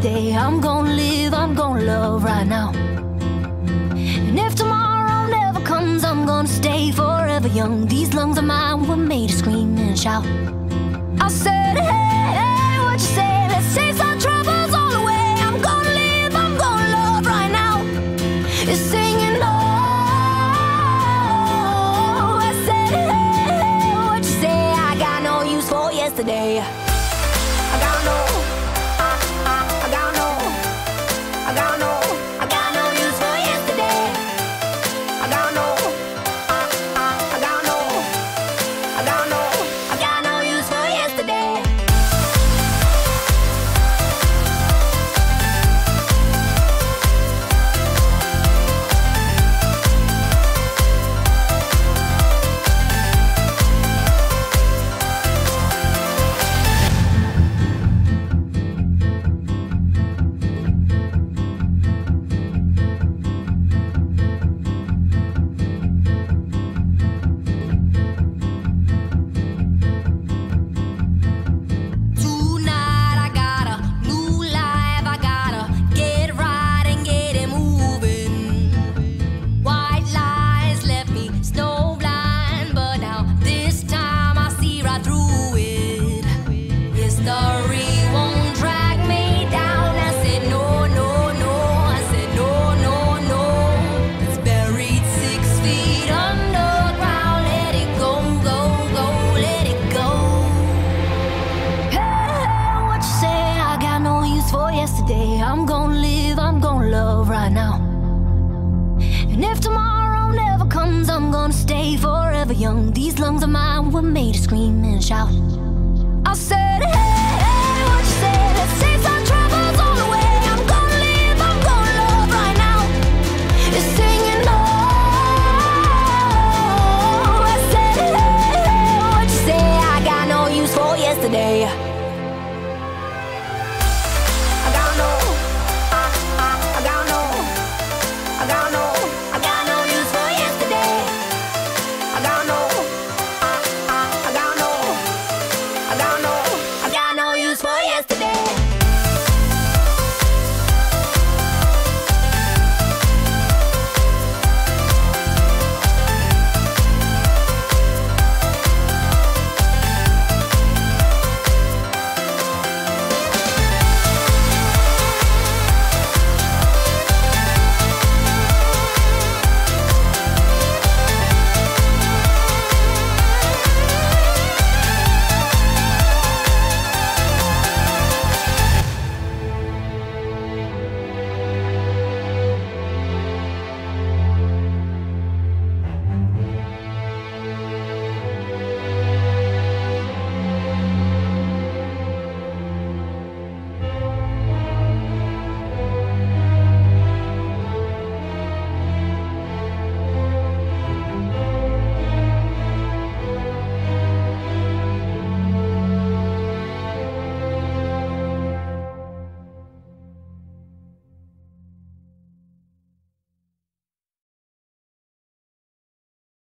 today, I'm gonna live, I'm gonna love right now. And if tomorrow never comes, I'm gonna stay forever young. These lungs of mine were made to scream and shout. I said, hey, what you say? Let's chase our troubles all away. I'm gonna live, I'm gonna love right now. It's singing, oh. I said, hey, hey, what you say? I got no use for yesterday. I got no. gonna stay forever young. These lungs of mine were made to scream and shout. I said, hey, hey what you say? Let's troubles. I'm gonna live, I'm gonna love right now. Singing oh, oh, oh. I said, hey, hey, what you say? I got no use for yesterday. yesterday